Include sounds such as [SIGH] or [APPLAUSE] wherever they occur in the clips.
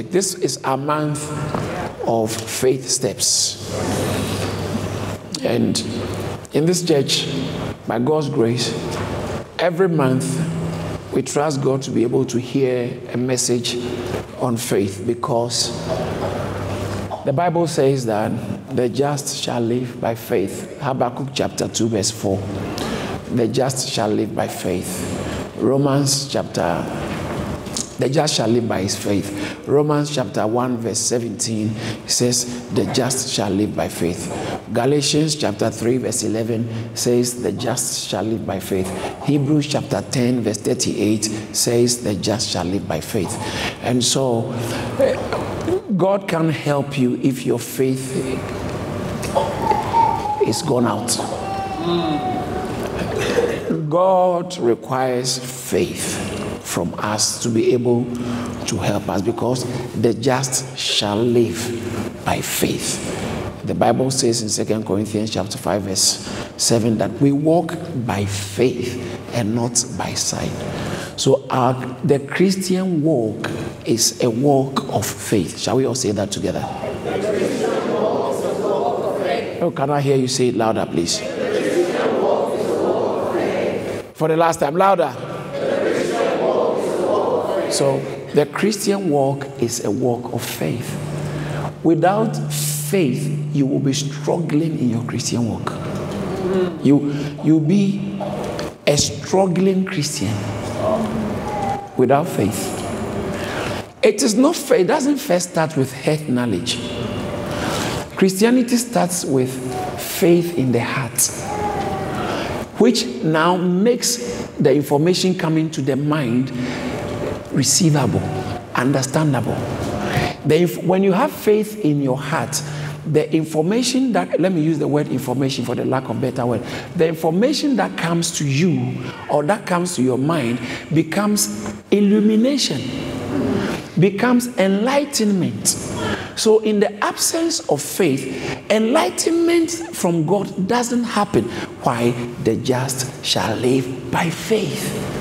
This is a month of faith steps. And in this church, by God's grace, every month we trust God to be able to hear a message on faith because the Bible says that the just shall live by faith. Habakkuk chapter 2, verse 4. The just shall live by faith. Romans chapter the just shall live by his faith. Romans chapter 1, verse 17 says, The just shall live by faith. Galatians chapter 3, verse 11 says, The just shall live by faith. Hebrews chapter 10, verse 38 says, The just shall live by faith. And so, God can help you if your faith is gone out. God requires faith from us to be able to help us because the just shall live by faith. The Bible says in 2 Corinthians chapter 5 verse 7 that we walk by faith and not by sight. So our the Christian walk is a walk of faith. Shall we all say that together? Oh, can I hear you say it louder, please? For the last time, louder. So, the Christian walk is a walk of faith. Without faith, you will be struggling in your Christian walk. You you'll be a struggling Christian without faith. It is not faith, it doesn't first start with head knowledge. Christianity starts with faith in the heart, which now makes the information coming to the mind receivable, understandable. The, when you have faith in your heart, the information that, let me use the word information for the lack of better word, the information that comes to you or that comes to your mind becomes illumination, becomes enlightenment. So, in the absence of faith, enlightenment from God doesn't happen. Why? The just shall live by faith.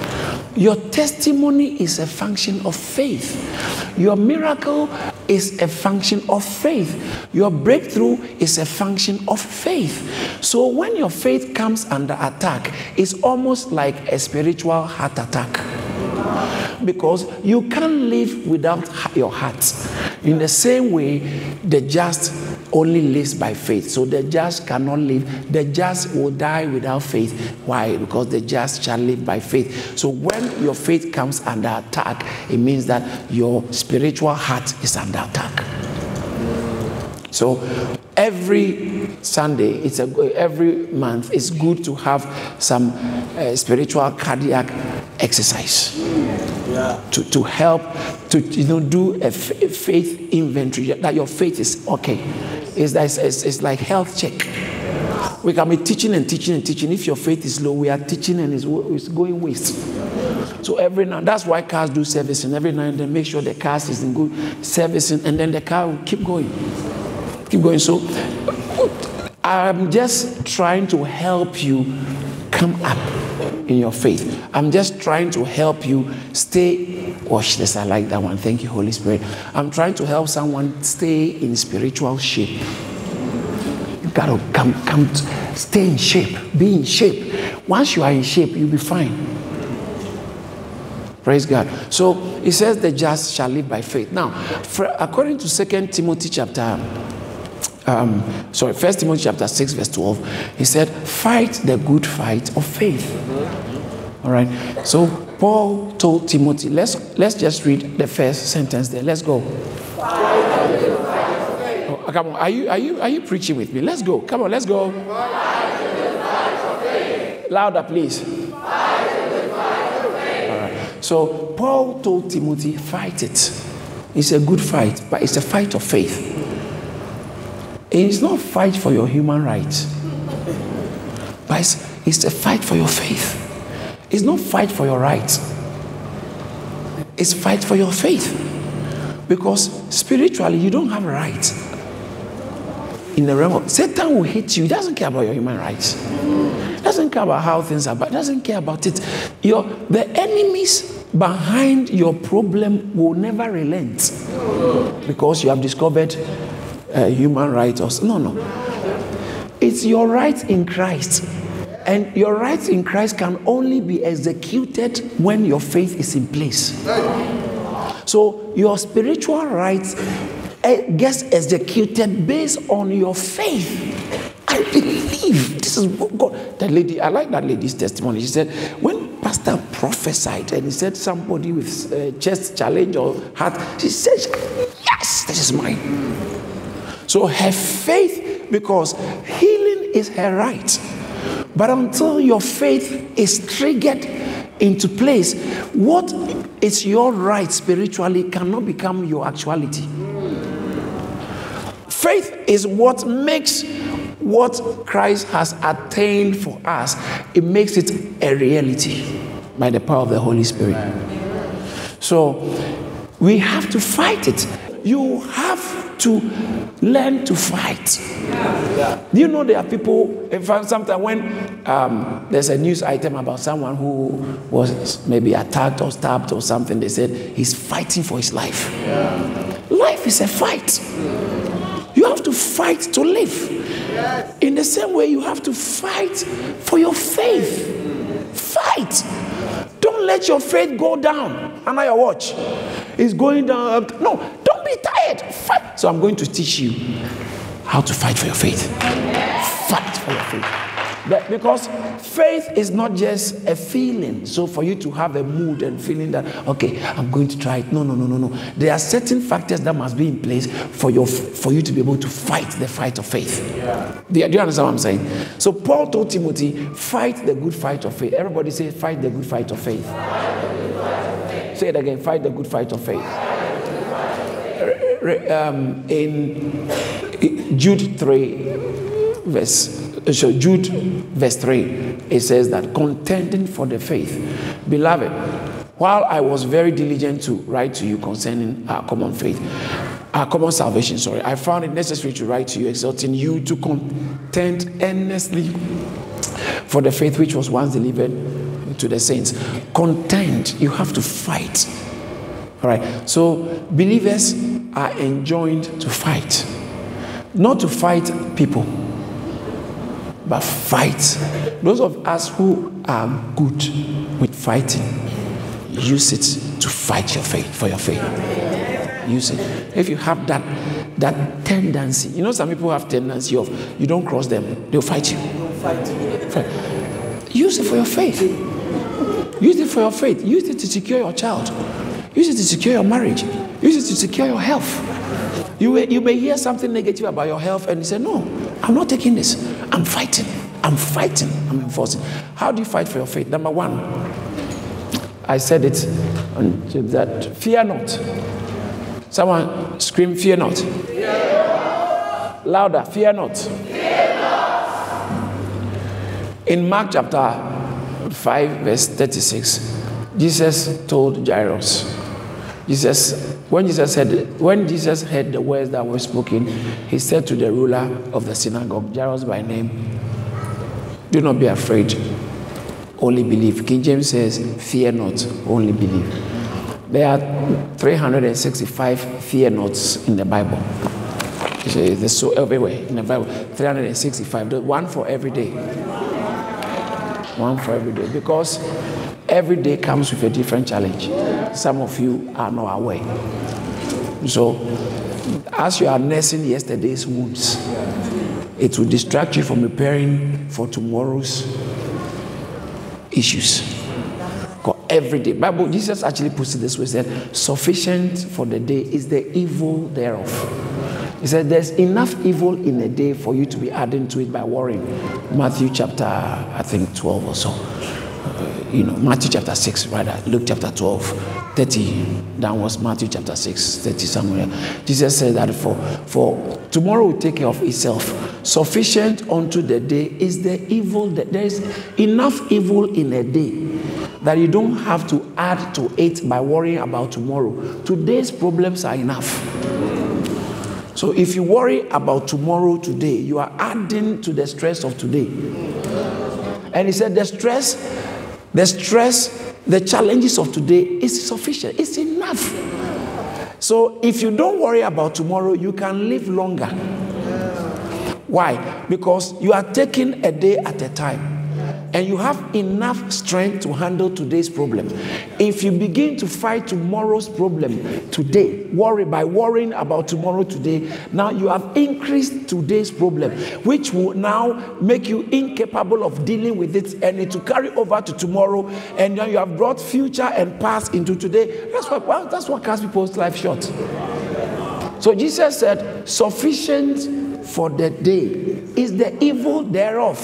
Your testimony is a function of faith. Your miracle is a function of faith. Your breakthrough is a function of faith. So when your faith comes under attack, it's almost like a spiritual heart attack. Because you can't live without your heart. In the same way, the just only lives by faith. So the just cannot live. The just will die without faith. Why? Because the just shall live by faith. So when your faith comes under attack, it means that your spiritual heart is under attack. So every Sunday, it's a, every month, it's good to have some uh, spiritual cardiac exercise yeah. to, to help to you know do a faith inventory that your faith is okay. It's, it's, it's like health check. We can be teaching and teaching and teaching. If your faith is low, we are teaching and it's, it's going waste. So every now, that's why cars do servicing. Every now and then, make sure the car is in good servicing, and then the car will keep going, keep going. So I'm just trying to help you come up in your faith. I'm just trying to help you stay. Watch this. I like that one. Thank you, Holy Spirit. I'm trying to help someone stay in spiritual shape. You gotta come, come, stay in shape. Be in shape. Once you are in shape, you'll be fine. Praise God. So he says the just shall live by faith. Now, for, according to Second Timothy chapter um, sorry, First Timothy chapter 6, verse 12, he said, Fight the good fight of faith. All right. So Paul told Timothy, let's let's just read the first sentence there. Let's go. Oh, come on, are you are you are you preaching with me? Let's go. Come on, let's go. Louder, please. So Paul told Timothy, fight it. It's a good fight, but it's a fight of faith. It's not fight for your human rights, but it's, it's a fight for your faith. It's not fight for your rights. It's fight for your faith. Because spiritually, you don't have rights. In the realm of Satan will hate you. He doesn't care about your human rights. He Doesn't care about how things are, but doesn't care about it. Your the enemies behind your problem will never relent because you have discovered uh, human rights or no no. It's your right in christ. And your rights in christ can only be executed when your faith is in place. So your spiritual rights eh, gets executed based on your faith. I believe this is what god that lady i like that lady's testimony. She said when pastor prophesied and he said somebody with uh, chest challenge or heart she said yes this is mine so her faith because healing is her right but until your faith is triggered into place what is your right spiritually cannot become your actuality faith is what makes what Christ has attained for us, it makes it a reality by the power of the Holy Spirit. So we have to fight it. You have to learn to fight. Do you know there are people, in fact, sometimes when um, there's a news item about someone who was maybe attacked or stabbed or something, they said he's fighting for his life. Life is a fight. You have to fight to live. In the same way, you have to fight for your faith. Fight. Don't let your faith go down under your watch. It's going down. No, don't tired. Fight. So I'm going to teach you how to fight for your faith. Fight for your faith. But because faith is not just a feeling. So for you to have a mood and feeling that okay, I'm going to try it. No, no, no, no, no. There are certain factors that must be in place for your for you to be able to fight the fight of faith. Yeah. Do, you, do you understand what I'm saying? So Paul told Timothy, fight the good fight of faith. Everybody say, fight the good fight of faith. Say it again, fight the good fight of faith. Um, in Jude 3, verse so Jude verse 3, it says that contending for the faith. Beloved, while I was very diligent to write to you concerning our common faith, our common salvation, sorry, I found it necessary to write to you, exhorting you to contend earnestly for the faith which was once delivered to the saints. Contend, you have to fight. All right, so believers are enjoined to fight, not to fight people but fight. Those of us who are good with fighting, use it to fight your faith for your faith. Use it. If you have that that tendency, you know, some people have tendency of you don't cross them, they'll fight you. Fight. Use it for your faith. Use it for your faith. Use it to secure your child. Use it to secure your marriage. Use it to secure your health. You may, you may hear something negative about your health and you say, No, I'm not taking this. I'm fighting. I'm fighting. I'm enforcing. How do you fight for your faith? Number one, I said it that fear not. Someone scream, fear not. Fear. Louder, fear not. fear not. In Mark chapter 5, verse 36, Jesus told Jairus, Jesus, when Jesus said, when Jesus heard the words that were spoken, he said to the ruler of the synagogue, Jairus by name, Do not be afraid, only believe. King James says, Fear not, only believe. There are 365 fear nots in the Bible. There's so everywhere in the Bible. 365, one for every day. One for every day. Because every day comes with a different challenge. Some of you are not aware. So, as you are nursing yesterday's wounds, it will distract you from preparing for tomorrow's issues. Because every day, Bible, Jesus actually puts it this way: said, "Sufficient for the day is the evil thereof." He said, "There's enough evil in a day for you to be adding to it by worrying." Matthew chapter, I think, twelve or so uh, you know, Matthew chapter 6, rather, Luke chapter 12, 30, That was Matthew chapter 6, 30, somewhere. Jesus said that for, for tomorrow will take care of itself. Sufficient unto the day is the evil, that there is enough evil in a day that you don't have to add to it by worrying about tomorrow. Today's problems are enough. So if you worry about tomorrow today, you are adding to the stress of today. And he said, the stress the stress the challenges of today is sufficient, it's enough. So if you don't worry about tomorrow, you can live longer. Why? Because you are taking a day at a time and you have enough strength to handle today's problem. If you begin to fight tomorrow's problem today, worry by worrying about tomorrow today, now you have increased today's problem, which will now make you incapable of dealing with it and it to carry over to tomorrow. And then you have brought future and past into today. That's what well, that's what cuts people's life short. So Jesus said, sufficient for the day is the evil thereof.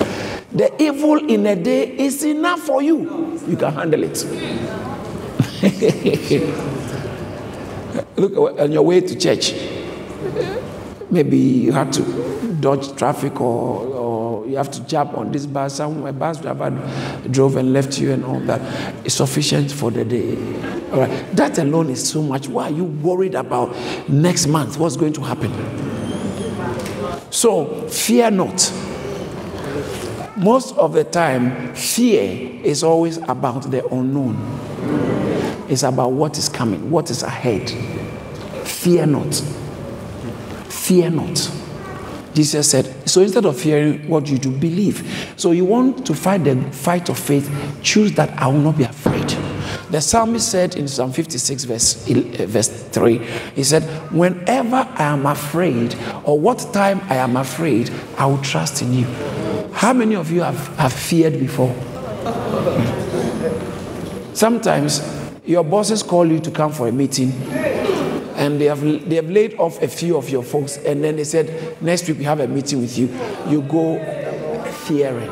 [LAUGHS] The evil in a day is enough for you. You can handle it. [LAUGHS] Look on your way to church. Maybe you have to dodge traffic or, or you have to jump on this bus. Some bus driver drove and left you and all that. It's sufficient for the day. All right. That alone is so much. Why are you worried about next month? What's going to happen? So fear not most of the time, fear is always about the unknown. It's about what is coming, what is ahead. Fear not. Fear not. Jesus said, so instead of fearing, what you do, believe. So you want to fight the fight of faith, choose that I will not be afraid. The psalmist said in Psalm 56, verse, uh, verse 3, he said, Whenever I am afraid, or what time I am afraid, I will trust in you. How many of you have, have feared before? Sometimes your bosses call you to come for a meeting and they have, they have laid off a few of your folks and then they said, next week we have a meeting with you. You go fearing.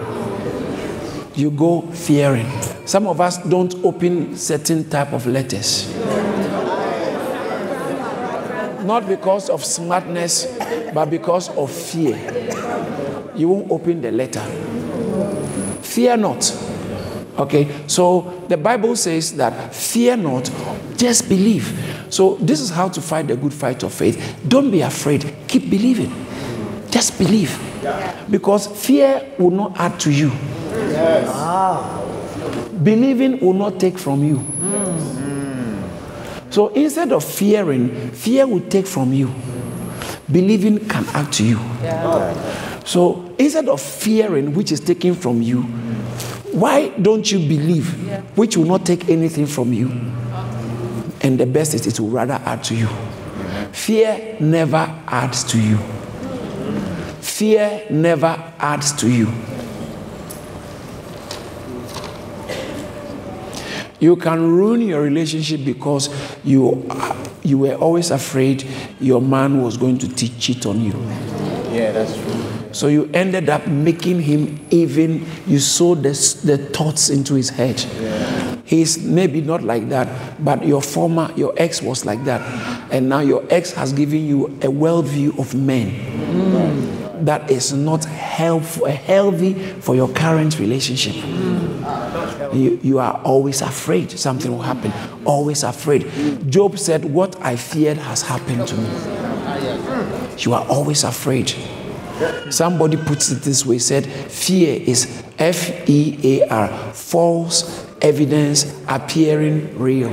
You go fearing. Some of us don't open certain type of letters. Not because of smartness, but because of fear you won't open the letter. Fear not. Okay, so the Bible says that fear not, just believe. So, this is how to fight the good fight of faith. Don't be afraid, keep believing. Just believe. Because fear will not add to you. Yes. Ah. Believing will not take from you. So, instead of fearing, fear will take from you. Believing can add to you. So, instead of fearing, which is taken from you, why don't you believe, which will not take anything from you? And the best is it will rather add to you. Fear never adds to you. Fear never adds to you. You can ruin your relationship because you, you were always afraid your man was going to cheat on you. Yeah, that's true. So you ended up making him even, you sowed the, the thoughts into his head. Yeah. He's maybe not like that, but your former, your ex was like that. And now your ex has given you a worldview of men. Mm. That is not helpful, healthy for your current relationship. Mm. You, you are always afraid something will happen. Always afraid. Job said, What I feared has happened to me. You are always afraid. Somebody puts it this way said, Fear is F E A R, false evidence appearing real.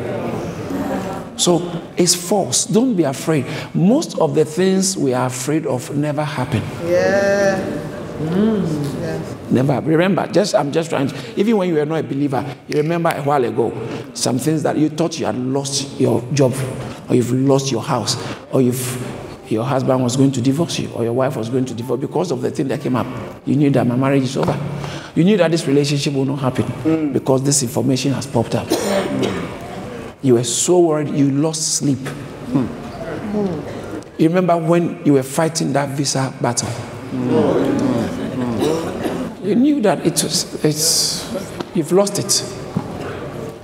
So it's false. Don't be afraid. Most of the things we are afraid of never happen. Yeah. Mm. Yes. Never. Remember, just I'm just trying to, even when you were not a believer, you remember a while ago, some things that you thought you had lost your job, or you've lost your house, or you've your husband was going to divorce you or your wife was going to divorce because of the thing that came up. You knew that my marriage is over. You knew that this relationship will not happen mm. because this information has popped up. Mm. You were so worried you lost sleep. Mm. You remember when you were fighting that visa battle? You knew that it was, it's, you've lost it.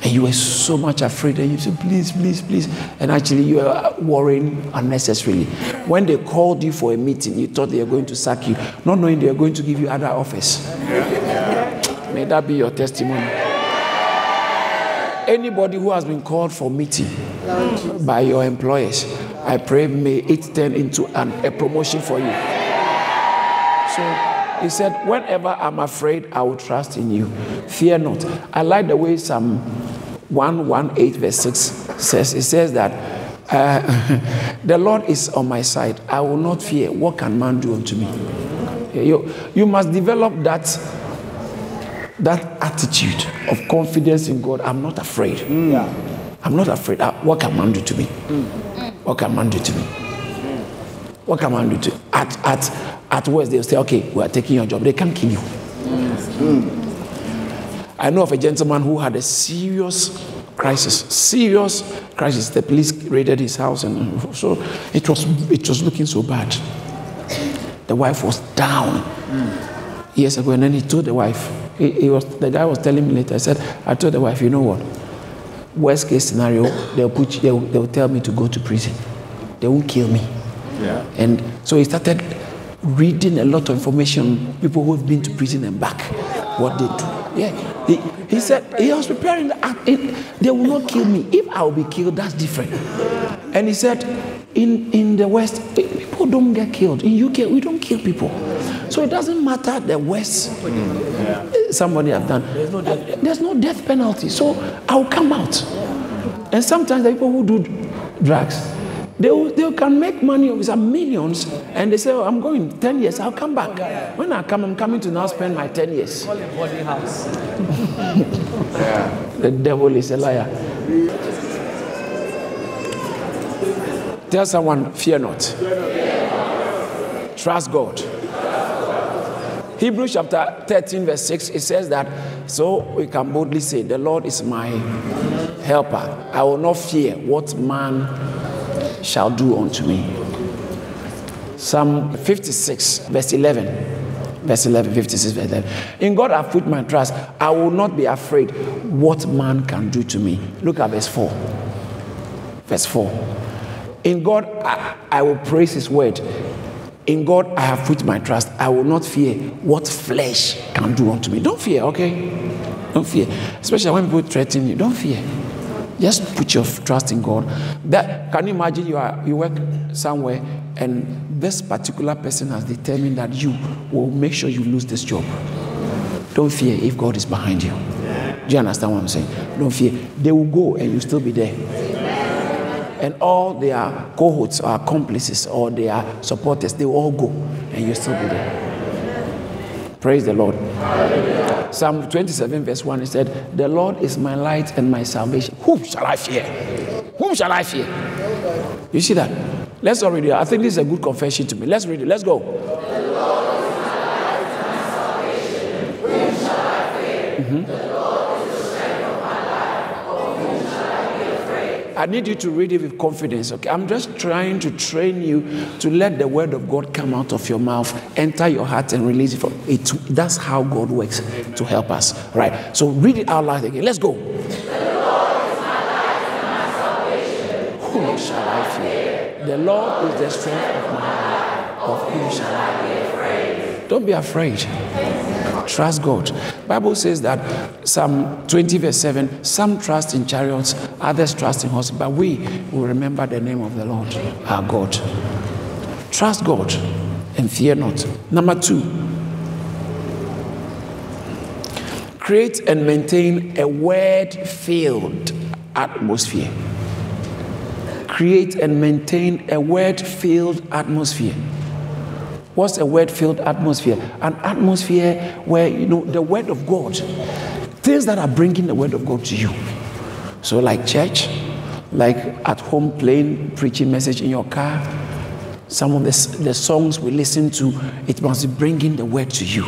And you were so much afraid, and you said, Please, please, please. And actually, you were worrying unnecessarily. When they called you for a meeting, you thought they were going to sack you, not knowing they were going to give you other offers. May that be your testimony. Anybody who has been called for meeting by your employers, I pray may it turn into an, a promotion for you. So He said, Whenever I'm afraid, I will trust in you. Fear not. I like the way Psalm 118, verse 6 says, It says that uh, [LAUGHS] the Lord is on my side. I will not fear. What can man do unto me? You, you must develop that, that attitude of confidence in God. I'm not afraid. Yeah. I'm not afraid. Uh, What can man do to me? What can man do to me? What can man do to at at at worst they'll say, okay, we are taking your job. They can't kill you. I know of a gentleman who had a serious crisis. Serious crisis. The police raided his house, and so it was it was looking so bad. The wife was down years ago, and then he told the wife. He, he was the guy was telling me later. I said, I told the wife, you know what? Worst case scenario, they'll put they'll, they'll tell me to go to prison. They won't kill me. Yeah. And so he started reading a lot of information, people who've been to prison and back, what they do. Yeah. He, he said he was preparing, the, they will not kill me. If I will be killed, that's different. And he said, in, in the West, people don't get killed. In UK, we don't kill people. So it doesn't matter the West, somebody have done. There's no, death. There's no death penalty. So I'll come out. And sometimes the people who do drugs, they, will- they can make money with some millions and they say, oh, I'm going 10 years, I'll come back. When I come, I'm coming to now spend my 10 years. Call it body house. The devil is a liar. Tell someone, fear not. Trust God. Hebrews chapter 13, verse 6, it says that, so we can boldly say, The Lord is my helper. I will not fear what man shall do unto me. Psalm 56, verse 11. Verse 11, 56, verse 11. In God I put my trust. I will not be afraid what man can do to me. Look at verse 4. Verse 4. In God I, I will praise his word. In God I have put my trust. I will not fear what flesh can do unto me. Don't fear, okay? Don't fear. Especially when people threaten you. Don't fear. Just put your trust in God. That can you imagine you are you work somewhere and this particular person has determined that you will make sure you lose this job. Don't fear if God is behind you. Do you understand what I'm saying? Don't fear. They will go and you'll still be there. And all their cohorts or accomplices or their supporters, they will all go and you'll still be there. Praise the Lord. Psalm 27, verse 1, it said, The Lord is my light and my salvation. Whom shall I fear? Whom shall I fear? You see that? Let's read it. I think this is a good confession to me. Let's read it. Let's go. Mm-hmm. I need you to read it with confidence, okay? I'm just trying to train you to let the word of God come out of your mouth, enter your heart, and release it from it. That's how God works to help us, right? So read it out loud again. Let's go. The Lord is my life and my salvation. Whom shall I fear? The Lord is the strength of my life. Of whom shall I be afraid? Don't be afraid. Trust God. Bible says that Psalm 20 verse 7, some trust in chariots, others trust in horses, but we will remember the name of the Lord, our God. Trust God and fear not. Number two, create and maintain a word-filled atmosphere. Create and maintain a word-filled atmosphere. What's a word filled atmosphere? An atmosphere where, you know, the word of God, things that are bringing the word of God to you. So, like church, like at home playing, preaching message in your car, some of the, the songs we listen to, it must be bringing the word to you.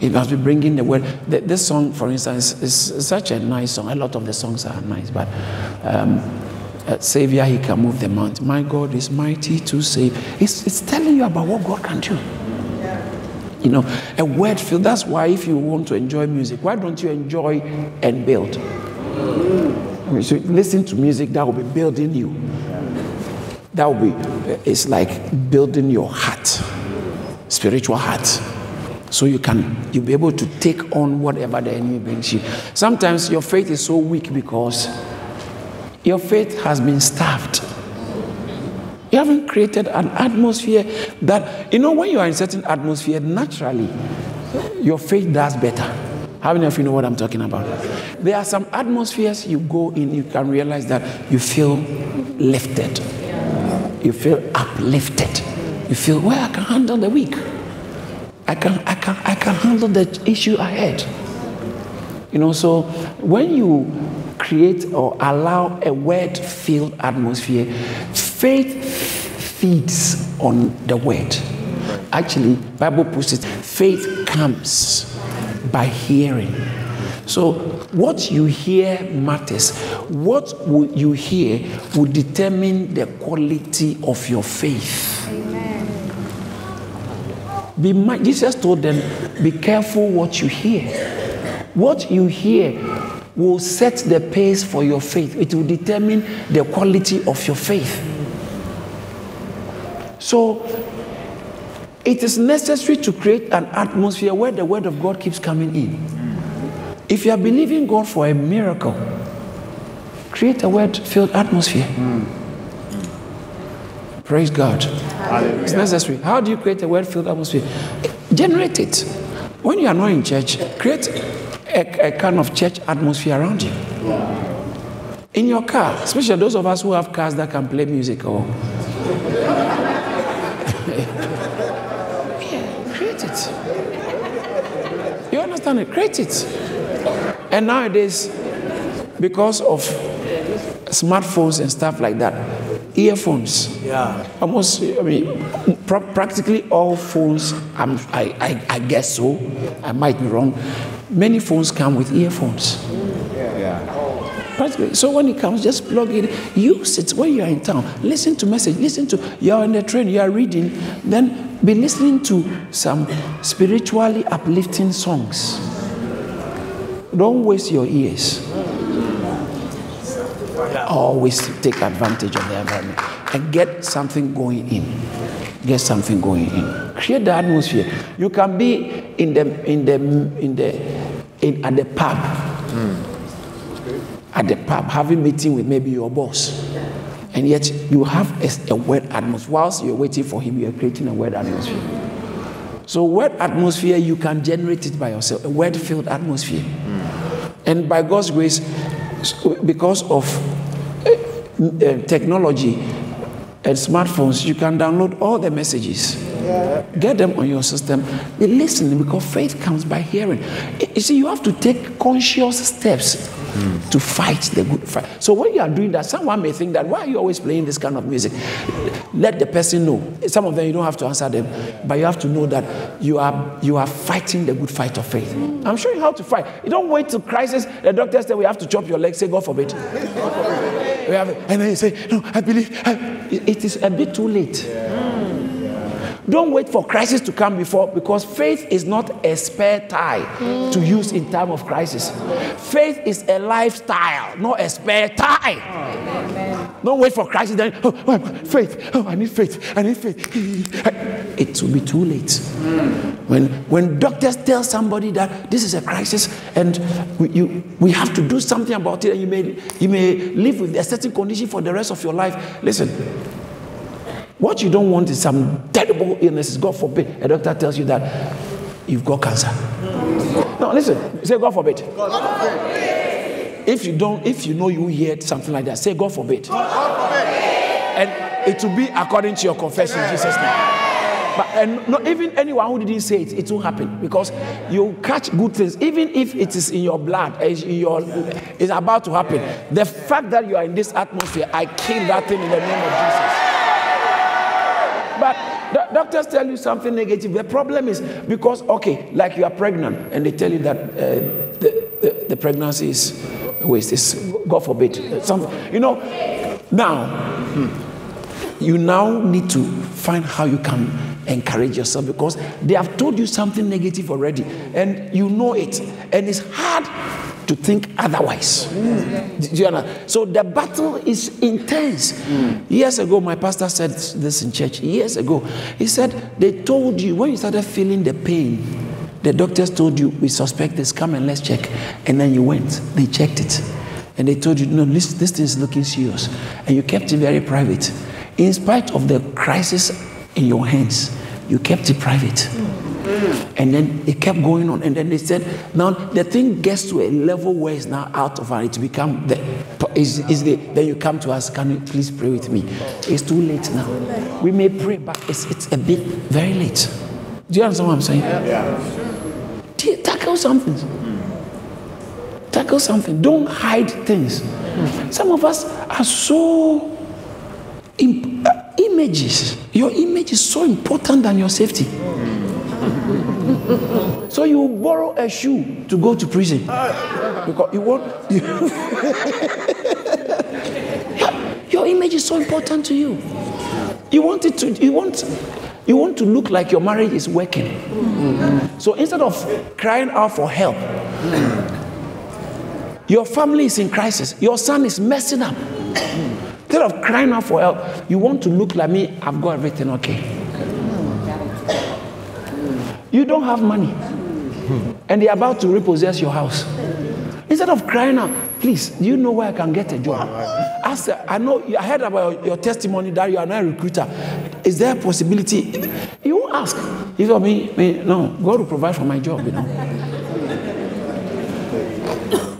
It must be bringing the word. This song, for instance, is such a nice song. A lot of the songs are nice, but um, uh, Savior, He can move the mountain. My God is mighty to save. It's, it's telling you about what God can do. You know, a word filled. That's why if you want to enjoy music, why don't you enjoy and build? Mean, so listen to music that will be building you. That will be, it's like building your heart, spiritual heart. So you can you'll be able to take on whatever the enemy brings you. Sometimes your faith is so weak because your faith has been starved. You haven't created an atmosphere that, you know, when you are in certain atmosphere, naturally, your faith does better. How many of you know what I'm talking about? There are some atmospheres you go in, you can realize that you feel lifted. You feel uplifted. You feel, well, I can handle the week. I can, I can, I can handle the issue ahead. You know, so when you create or allow a word filled atmosphere, faith feeds on the word. Actually, Bible puts it, faith comes by hearing. So, what you hear matters. What you hear will determine the quality of your faith. Amen. Jesus told them, Be careful what you hear. What you hear will set the pace for your faith, it will determine the quality of your faith. So, it is necessary to create an atmosphere where the word of God keeps coming in. If you are believing God for a miracle, create a word filled atmosphere. Mm. Praise God. Hallelujah. It's necessary. How do you create a word filled atmosphere? Generate it. When you are not in church, create a, a kind of church atmosphere around you. In your car, especially those of us who have cars that can play music or oh. [LAUGHS] yeah, create it. You understand it? Create it. And nowadays, because of smartphones and stuff like that, earphones. Yeah. Almost, I mean, practically all phones, I'm, I, I, I guess so, I might be wrong. Many phones come with earphones. Practically. So when it comes, just plug it, use it when you are in town. Listen to message, listen to, you're in the train, you are reading, then be listening to some spiritually uplifting songs. Don't waste your ears. Always take advantage of the environment and get something going in. Get something going in. Create the atmosphere. You can be in the in the in the in, at the pub. Mm at the pub having meeting with maybe your boss and yet you have a, a word atmosphere whilst you're waiting for him you're creating a word atmosphere so word atmosphere you can generate it by yourself a word filled atmosphere mm. and by god's grace because of technology and smartphones you can download all the messages yeah. get them on your system they listen because faith comes by hearing you see you have to take conscious steps mm. to fight the good fight. So when you are doing that, someone may think that why are you always playing this kind of music? Let the person know. Some of them you don't have to answer them, but you have to know that you are you are fighting the good fight of faith. I'm showing you how to fight. You don't wait till crisis. The doctor said we have to chop your leg. Say God forbid. [LAUGHS] we have, and then you say no. I believe I, it is a bit too late. Yeah. Don't wait for crisis to come before because faith is not a spare tire mm. to use in time of crisis. Faith is a lifestyle, not a spare tire. Amen. Don't wait for crisis. Then, oh, oh, faith. Oh, I need faith. I need faith. It will be too late. Mm. When when doctors tell somebody that this is a crisis and we, you, we have to do something about it, and you may you may live with a certain condition for the rest of your life. Listen what you don't want is some terrible illnesses. God forbid. A doctor tells you that you've got cancer. No, listen. Say God forbid. God forbid. If you don't, if you know you heard something like that, say God forbid. God forbid. And it will be according to your confession in Jesus' name. But and not even anyone who didn't say it, it will happen because you catch good things, even if it is in your blood, in your, it's about to happen. The fact that you are in this atmosphere, I kill that thing in the name of Jesus. Doctors tell you something negative. The problem is because, okay, like you are pregnant and they tell you that uh, the, the, the, pregnancy is waste, is, God forbid. Something, you know, now, hmm, you now need to find how you can encourage yourself because they have told you something negative already and you know it and it's hard to think otherwise. Mm. you? So the battle is intense. Mm. Years ago, my pastor said this in church. Years ago, he said, They told you when you started feeling the pain, the doctors told you, We suspect this, come and let's check. And then you went, they checked it. And they told you, No, this, this thing is looking serious. And you kept it very private. In spite of the crisis in your hands, you kept it private. And then it kept going on. And then they said, now the thing gets to a level where it's now out of our, it become the, is, is the, then you come to us, can you please pray with me? It's too late now. We may pray, but it's, it's a bit very late. Do you understand what I'm saying? Yeah. yeah. Tackle something. Tackle something. Don't hide things. Some of us are so uh, images. Your image is so important than your safety. So you borrow a shoe to go to prison because you want. You [LAUGHS] your image is so important to you. You want it to. You want. You want to look like your marriage is working. So instead of crying out for help, your family is in crisis. Your son is messing up. Instead of crying out for help, you want to look like me, I've got everything okay. You don't have money. And they're about to repossess your house. Instead of crying out, please, do you know where I can get a job? Ask, I know I heard about your testimony that you are not a recruiter. Is there a possibility? You won't ask. You me, me, no, God will provide for my job, you know.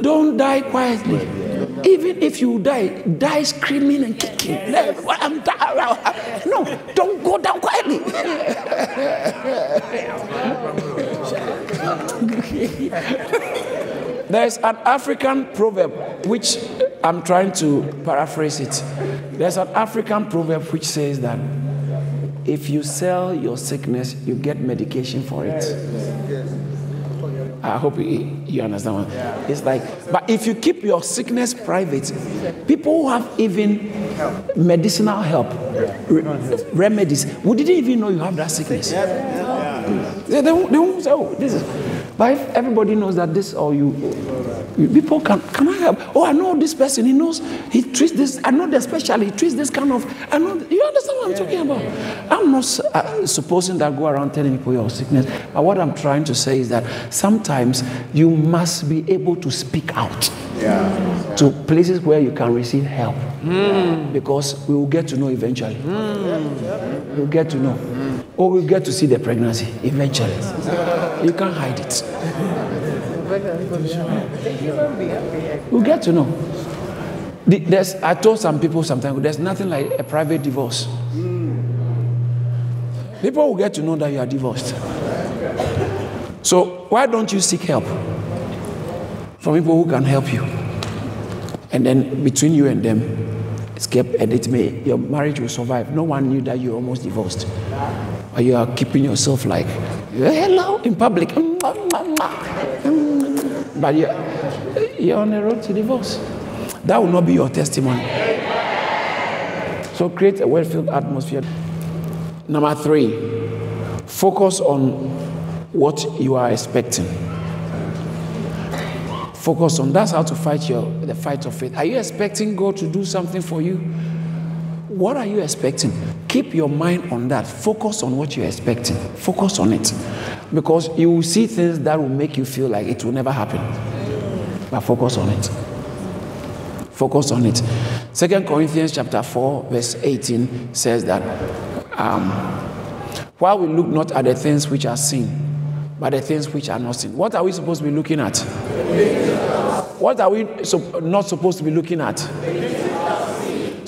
Don't die quietly. Even if you die, die screaming and kicking. I'm dying. No, don't go down quietly. There's an African proverb which I'm trying to paraphrase it. There's an African proverb which says that if you sell your sickness, you get medication for it. I hope you, understand. What, it's like, but if you keep your sickness private, people who have even medicinal help, remedies, we didn't even know you have that sickness. They, they, they won't say, oh, this is. But if everybody knows that this or you, people can, can I help? Oh, I know this person. He knows, he treats this. I know the specialist. He treats this kind of, I know, you understand what I'm talking about? I'm not uh, supposing that I go around telling people your sickness. But what I'm trying to say is that sometimes you must be able to speak out. Yeah. To places where you can receive help. Mm. Because we will get to know eventually. Mm. We'll get to know. Mm. Or we'll get to see the pregnancy eventually. You can't hide it. We'll get to know. There's, I told some people sometimes there's nothing like a private divorce. People will get to know that you are divorced. So why don't you seek help from people who can help you? And then between you and them, escape and it may your marriage will survive. No one knew that you almost divorced. You are keeping yourself like hello in public. Mm, mm, mm, but you're, you're on the road to divorce. That will not be your testimony. So create a word-filled atmosphere. Number three, focus on what you are expecting. Focus on that's how to fight your the fight of faith. Are you expecting God to do something for you? What are you expecting? Keep your mind on that. Focus on what you're expecting. Focus on it. Because you will see things that will make you feel like it will never happen. But focus on it. Focus on it. Second Corinthians chapter 4, verse 18 says that um, while we look not at the things which are seen, but the things which are not seen. What are we supposed to be looking at? What are we so, not supposed to be looking at?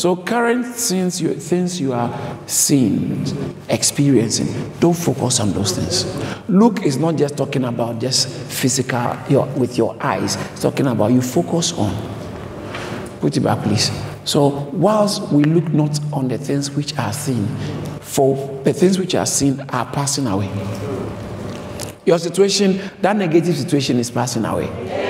So current things you, things you are seeing, experiencing, don't focus on those things. Look is not just talking about just physical your, with your eyes. It's talking about you focus on. Put it back, please. So whilst we look not on the things which are seen, for the things which are seen are passing away. Your situation, that negative situation is passing away.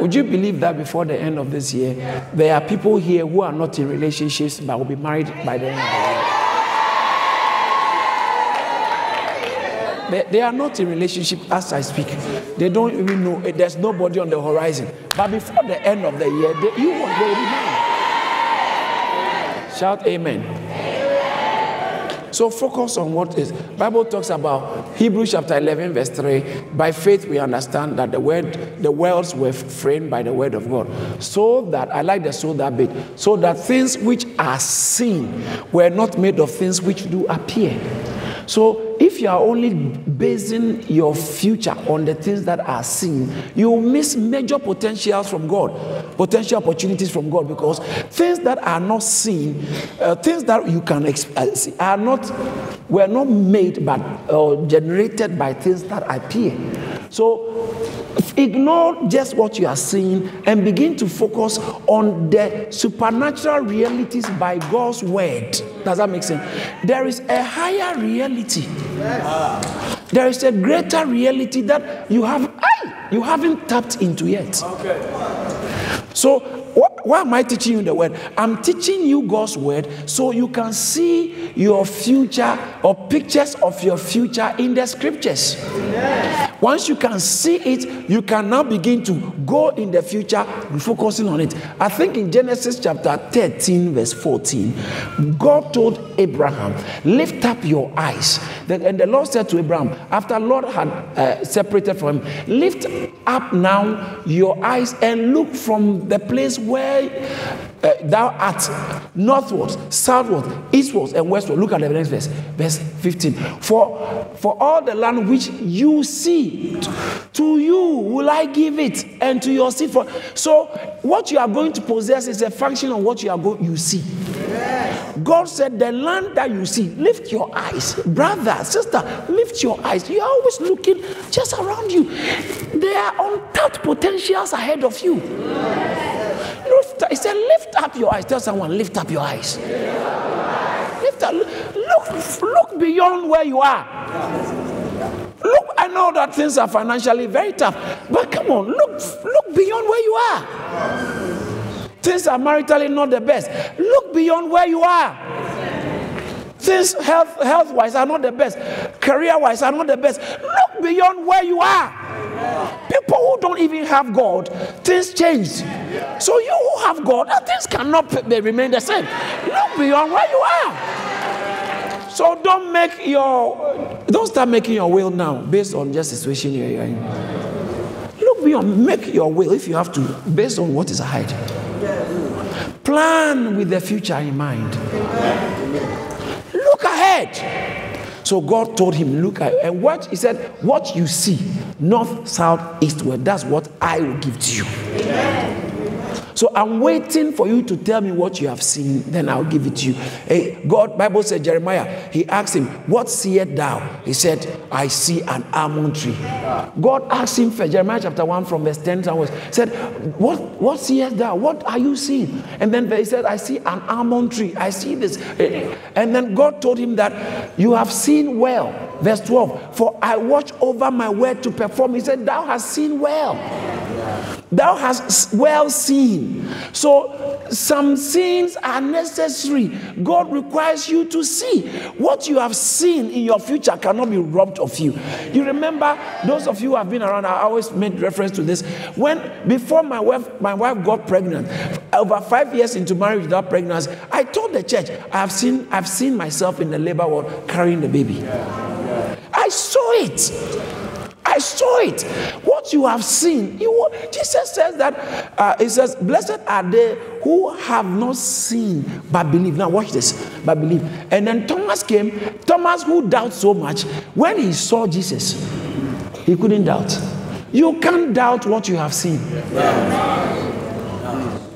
Would you believe that before the end of this year, there are people here who are not in relationships but will be married by the end of the year? They, they are not in relationship as I speak. They don't even know. There's nobody on the horizon. But before the end of the year, they, you will be married. Shout amen. So focus on what is. Bible talks about Hebrews chapter 11 verse 3. By faith we understand that the word, the worlds were framed by the word of God. So that I like the so that bit. So that things which are seen were not made of things which do appear. So if you are only basing your future on the things that are seen, you miss major potentials from God, potential opportunities from God, because things that are not seen, uh, things that you can uh, see, are not were not made but uh, generated by things that appear. So ignore just what you are seeing and begin to focus on the supernatural realities by God's word. Does that make sense? There is a higher reality. Yes. There is a greater reality that you have you haven't tapped into yet. Okay. So why am I teaching you the word? I'm teaching you God's word so you can see your future or pictures of your future in the scriptures. Once you can see it, you can now begin to go in the future focusing on it. I think in Genesis chapter 13, verse 14, God told Abraham, Lift up your eyes. And the Lord said to Abraham, after Lord had uh, separated from him, Lift up now your eyes and look from the place where uh, thou art northward, southward, eastward, and westward. Look at the next verse, verse 15. For, for all the land which you see, to you will I give it, and to your seed. For so, what you are going to possess is a function of what you are going you see. God said, The land that you see, lift your eyes. Brother, sister, lift your eyes. You are always looking just around you. There are untapped potentials ahead of you. Lift, he said, Lift up your eyes. Tell someone, Lift up your eyes. Lift up. Look, look beyond where you are. Look, I know that things are financially very tough, but come on, look, look beyond where you are. Things are maritally not the best. Look beyond where you are. Things health health wise are not the best. Career wise are not the best. Look beyond where you are. People who don't even have God, things change. So you who have God, things cannot remain the same. Look beyond where you are. So don't make your don't start making your will now based on just the situation you're in. Look beyond, make your will if you have to, based on what is ahead. Plan with the future in mind. Look ahead. So God told him, Look at and what he said, what you see, north, south, eastward, that's what I will give to you. So I'm waiting for you to tell me what you have seen, then I'll give it to you. Hey, God, Bible said Jeremiah, he asked him, What seest thou? He said, I see an almond tree. God asked him for Jeremiah chapter 1 from verse 10 onwards, said, What what seest thou? What are you seeing? And then he said, I see an almond tree. I see this. Eh, and then God told him that you have seen well. Verse 12, for I watch over my word to perform. He said, Thou hast seen well. Thou hast well seen. So some sins are necessary. God requires you to see. What you have seen in your future cannot be robbed of you. You remember, those of you who have been around, I always made reference to this. When before my wife, my wife got pregnant, over five years into marriage without pregnancy, I told the church, I have seen, I've seen myself in the labor ward carrying the baby. I saw it. I saw it. What you have seen, you, Jesus says that, uh, He says, Blessed are they who have not seen but believe. Now, watch this, but believe. And then Thomas came, Thomas, who doubts so much, when he saw Jesus, he couldn't doubt. You can't doubt what you have seen.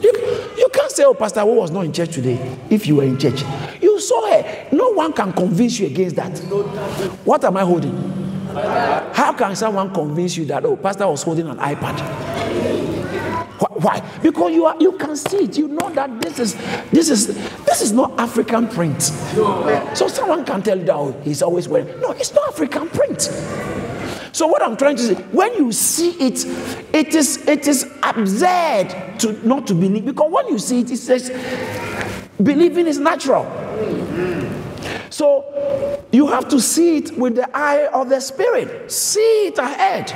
You, you can't say, Oh, Pastor, who was not in church today? If you were in church, you saw her. No one can convince you against that. What am I holding? How can someone convince you that, oh, pastor was holding an iPad? Why? Because you are you can see it. You know that this is this is this is not African print. So someone can tell you that oh, he's always wearing. No, it's not African print. So what I'm trying to say, when you see it, it is it is absurd to not to believe because when you see it, it says believing is natural. So you have to see it with the eye of the Spirit. See it ahead.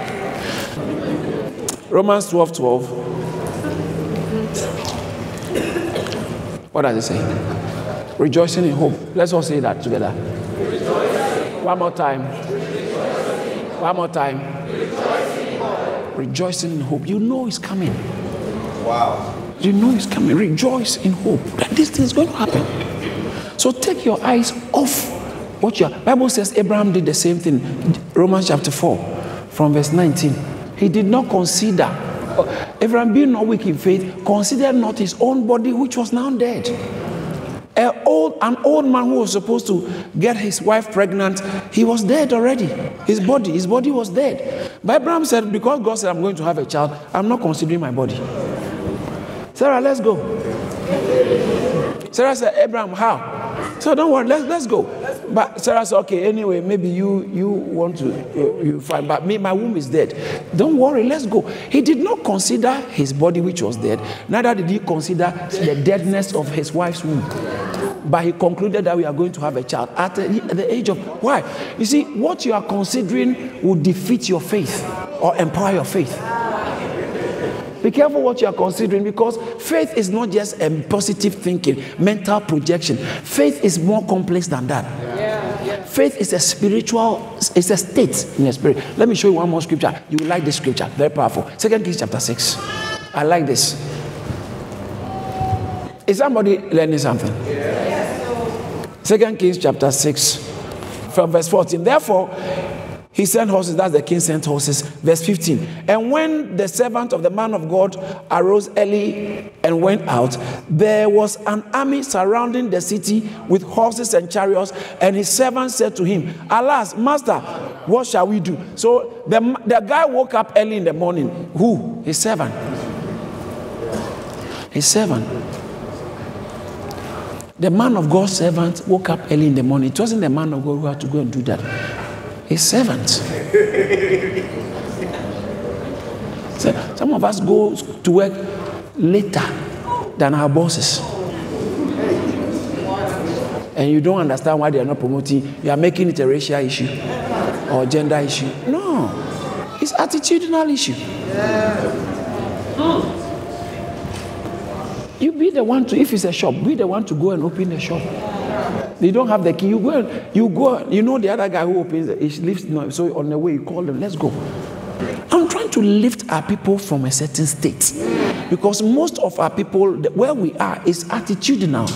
Romans 12 12. What does it say? Rejoicing in hope. Let's all say that together. One more time. One more time. Rejoicing in hope. You know it's coming. Wow. You know it's coming. Rejoice in hope that this thing is going to happen. So take your eyes off what your Bible says Abraham did the same thing. Romans chapter 4, from verse 19. He did not consider, uh, Abraham being not weak in faith, considered not his own body which was now dead. Old, an old man who was supposed to get his wife pregnant, he was dead already. His body, his body was dead. But Abraham said, Because God said I'm going to have a child, I'm not considering my body. Sarah, let's go. Sarah said, Abraham, how? So don't worry, let's let's go. But Sarah said, okay, anyway, maybe you you want to you, you find, but me, my womb is dead. Don't worry, let's go. He did not consider his body which was dead, neither did he consider the deadness of his wife's womb. But he concluded that we are going to have a child at the, at the age of why? You see, what you are considering will defeat your faith or empower your faith. Be careful what you are considering because faith is not just a positive thinking, mental projection. Faith is more complex than that. Faith is a spiritual, it's a state in the spirit. Let me show you one more scripture. You will like this scripture, very powerful. Second Kings chapter 6. I like this. Is somebody learning something? Second Kings chapter 6, from verse 14. Therefore, he sent horses, that's the king sent horses. Verse 15. And when the servant of the man of God arose early and went out, there was an army surrounding the city with horses and chariots. And his servant said to him, Alas, master, what shall we do? So the, the guy woke up early in the morning. Who? His servant. His servant. The man of God's servant woke up early in the morning. It wasn't the man of God who had to go and do that his servant. so some of us go to work later than our bosses. And you don't understand why they are not promoting. You are making it a racial issue or gender issue. No, it's attitudinal issue. You be the one to, if it's a shop, be the one to go and open the shop. They don't have the key. You go, you go, you know the other guy who opens it, he lifts, no, so on the way you call them, let's go. I'm trying to lift our people from a certain state because most of our people, where we are, is attitudinal.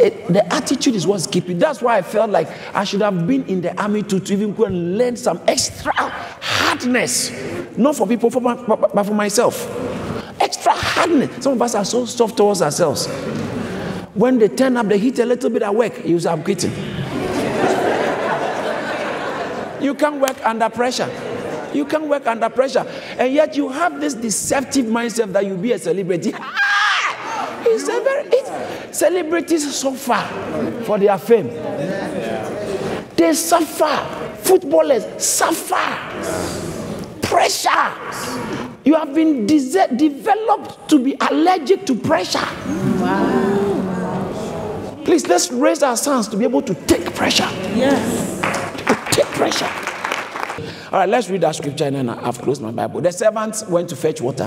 It, the attitude is what's keeping. That's why I felt like I should have been in the army to, to even go and learn some extra hardness, not for people, for my, but for myself. Extra hardness. Some of us are so soft towards ourselves. When they turn up, they hit a little bit at work. You say, I'm quitting. you can't work under pressure. You can't work under pressure. And yet you have this deceptive mindset that you'll be a celebrity. Ah! It's a very, it, celebrities suffer for their fame. They suffer. Footballers suffer. Pressure. You have been de- developed to be allergic to pressure. Wow. Please, let's raise our sons to be able to take pressure. Yes. Take pressure. All right, let's read that scripture and then I've closed my Bible. The servants went to fetch water,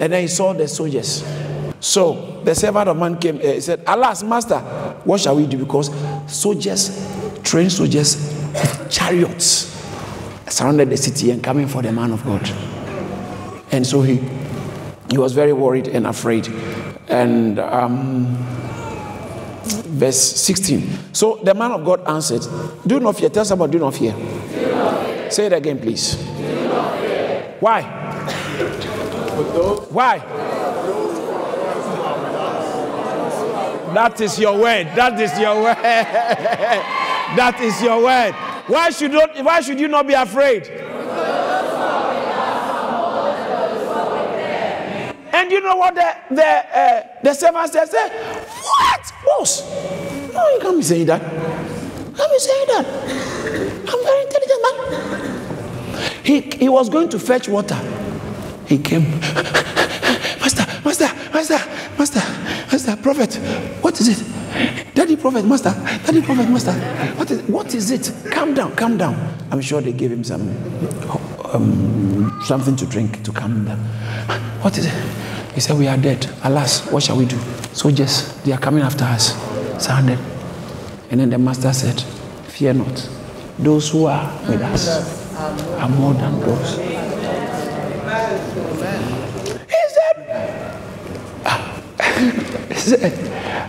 and then he saw the soldiers. So the servant of man came, uh, he said, Alas, master, what shall we do? Because soldiers, trained soldiers, chariots surrounded the city and coming for the man of God. And so he, he was very worried and afraid. And um, verse 16. So the man of God answered, Do not fear. Tell somebody, do not fear. Do not fear. Say it again, please. Why? Why? That is your word. That is your word. [LAUGHS] that is your word. Why should, not, why should you not be afraid? And you know what the the uh, the servant said? What, boss? No, you can't be saying that. Can't be saying that. I'm very intelligent man. He he was going to fetch water. He came, master, master, master, master, master, prophet. What is it? Daddy prophet, master, daddy prophet, master. What is what is it? Calm down, calm down. I'm sure they gave him some um, something to drink to calm down. What is it? He said, We are dead. Alas, what shall we do? Soldiers, they are coming after us. Surrounded. And then the master said, Fear not. Those who are with us are more than those. He said, ah, [LAUGHS] he said,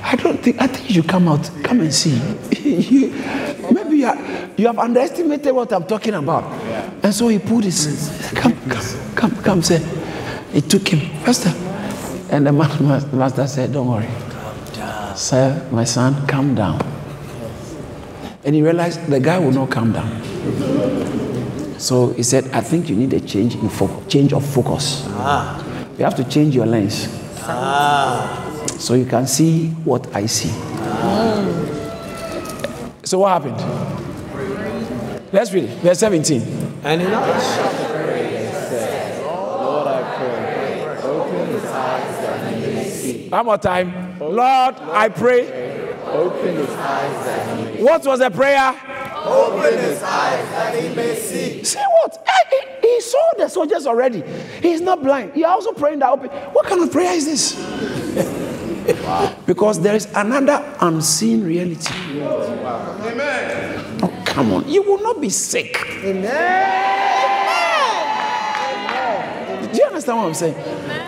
I don't think, I think you should come out, come and see. [LAUGHS] Maybe you, are, you have underestimated what I'm talking about. And so he put his, [LAUGHS] come, come, come, come, say, he took him, Pastor. And the master said, Don't worry. Sir, my son, calm down. And he realized the guy will not calm down. So he said, I think you need a change in fo- change of focus. You have to change your lens. So you can see what I see. So what happened? Let's read it. Verse 17. And Elijah prayed and said, Lord, I pray, open his eyes that he may see. One more time. Lord, I pray. Open his eyes that he may What was the prayer? Open his eyes that he may see. See what? Eh, He, he saw the soldiers already. He's not blind. He also praying that open. What kind of prayer is this? [LAUGHS] because there is another unseen reality. Oh, come on. You will not be sick. Amen. Do you understand what I'm saying?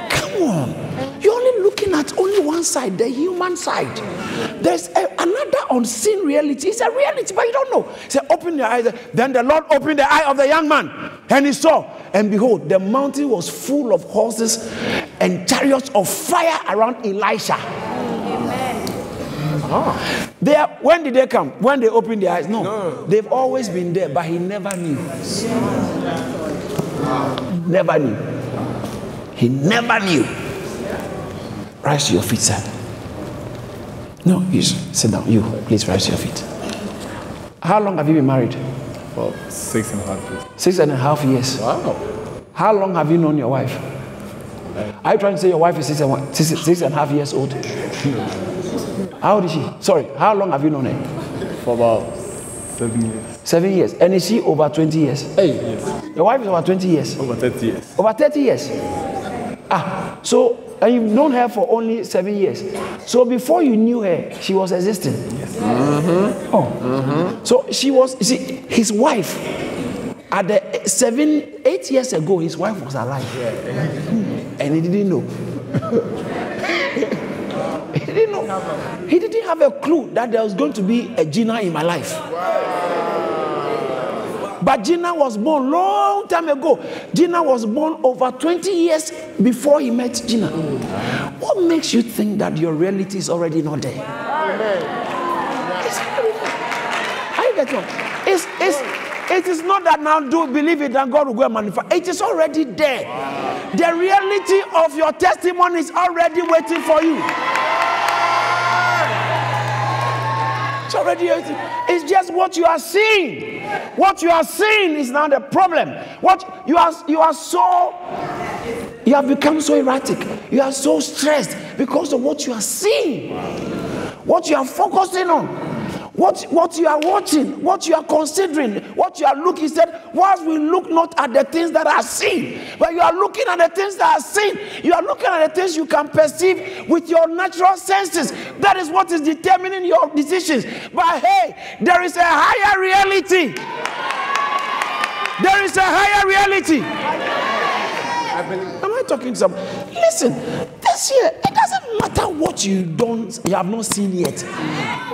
Come on. You're only looking at only one side, the human side. There's a, another unseen reality. It's a reality, but you don't know. He said, Open your eyes. Then the Lord opened the eye of the young man, and he saw. And behold, the mountain was full of horses and chariots of fire around Elisha. Amen. Ah. They are, when did they come? When they opened their eyes? No. They've always been there, but he never knew. Never knew. He never knew. Rise to your feet, sir. No, you sit down. You, please rise to your feet. How long have you been married? About six and a half years. Six and a half years. Wow. How long have you known your wife? Are you trying to say your wife is six and, one, six, six and a half years old? How old is she? Sorry, how long have you known her? For about seven years. Seven years. And is she over 20 years? Hey. Yes. Your wife is over 20 years. Over 30 years. Over 30 years. Ah, so and you've known her for only seven years. So before you knew her, she was existing. Yes. Oh. Mm-hmm. So she was, you see, his wife, at the seven, eight years ago, his wife was alive. And he didn't know. he didn't know. He didn't have a clue that there was going to be a Gina in my life. But Gina was born long time ago. Gina was born over 20 years before he met Gina. What makes you think that your reality is already not there? Are you getting what? It's, it's, it is not that now do believe it and God will go and manifest. It is already there. The reality of your testimony is already waiting for you. It's already it's just what you are seeing. What you are seeing is now the problem. What you are you are so you have become so erratic. You are so stressed because of what you are seeing. What you are focusing on. What, what you are watching, what you are considering, what you are looking, he said, whilst we look not at the things that are seen, but you are looking at the things that are seen, you are looking at the things you can perceive with your natural senses. That is what is determining your decisions. But hey, there is a higher reality. There is a higher reality. Am I talking to some? Listen, this year it doesn't matter what you don't, you have not seen yet.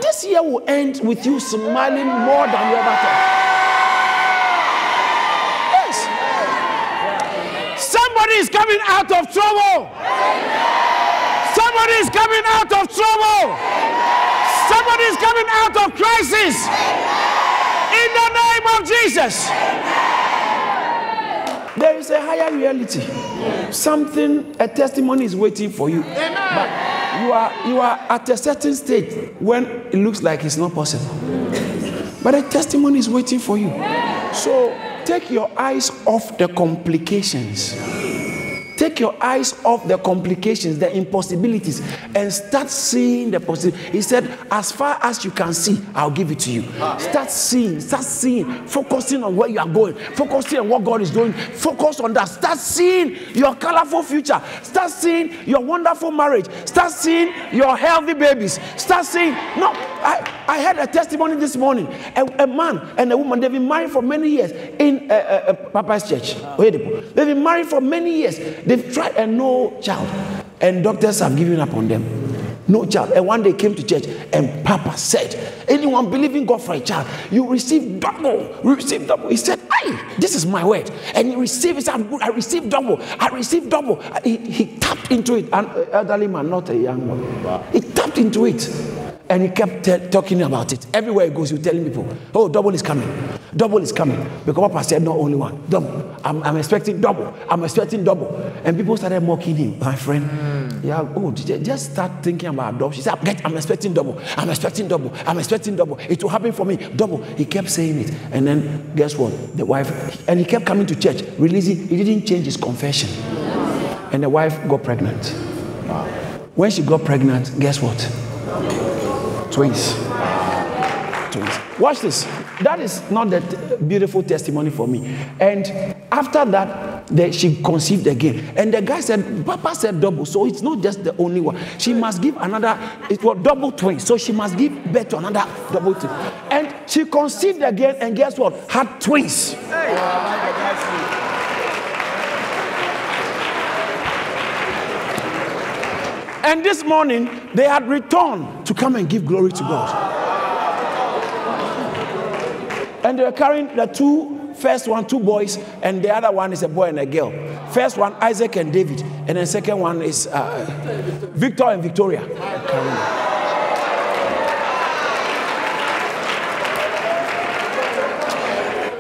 This year will end with you smiling more than you ever thought. Yes. Somebody is coming out of trouble. Somebody is coming out of trouble. Somebody is coming out of crisis. In the name of Jesus. There is a higher reality. Something, a testimony is waiting for you. But you are you are at a certain stage when it looks like it's not possible. But a testimony is waiting for you. So take your eyes off the complications. Take your eyes off the complications, the impossibilities, and start seeing the possibility. He said, As far as you can see, I'll give it to you. Start seeing, start seeing, focusing on where you are going, focusing on what God is doing, focus on that. Start seeing your colorful future, start seeing your wonderful marriage, start seeing your healthy babies, start seeing. No, I, I had a testimony this morning. A, a man and a woman, they've been married for many years in uh, uh, uh, Papa's church. They've been married for many years. They've tried and no child. And doctors have given up on them. No child. And one day came to church and Papa said, Anyone believing God for a child, you receive double. You receive double. He said, Hey, this is my word. And he received, he said, I received double. I received double. He, he tapped into it. An elderly man, not a young one. He tapped into it. And he kept t- talking about it. Everywhere he goes, he's telling people, oh, double is coming. Double is coming. Because Papa said, not only one, double. I'm, I'm expecting double. I'm expecting double. And people started mocking him, my friend. Mm. Yeah, oh, just start thinking about double. She said, Get, I'm expecting double. I'm expecting double. I'm expecting double. It will happen for me. Double. He kept saying it. And then, guess what? The wife, and he kept coming to church, releasing, he didn't change his confession. And the wife got pregnant. When she got pregnant, guess what? Twins. Twins. Watch this. That is not that beautiful testimony for me. And after that, the, she conceived again. And the guy said, Papa said double, so it's not just the only one. She must give another, it was double twins. So she must give birth to another double twin. And she conceived again, and guess what? Had twins. And this morning, they had returned to come and give glory to God. And they were carrying the two, first one, two boys, and the other one is a boy and a girl. First one, Isaac and David, and the second one is uh, Victor and Victoria.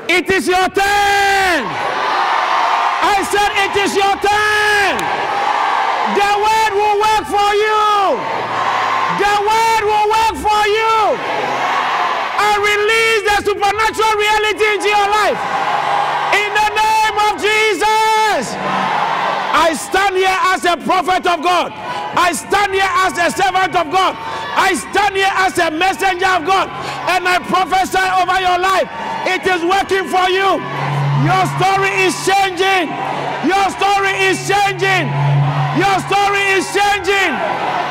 It is your turn. I said, It is your turn. The word will work for you. The word will work for you. And release the supernatural reality into your life. In the name of Jesus. I stand here as a prophet of God. I stand here as a servant of God. I stand here as a messenger of God. And I prophesy over your life. It is working for you. Your story is changing. Your story is changing. Your story is changing.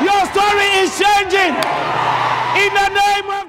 Your story is changing. In the name of.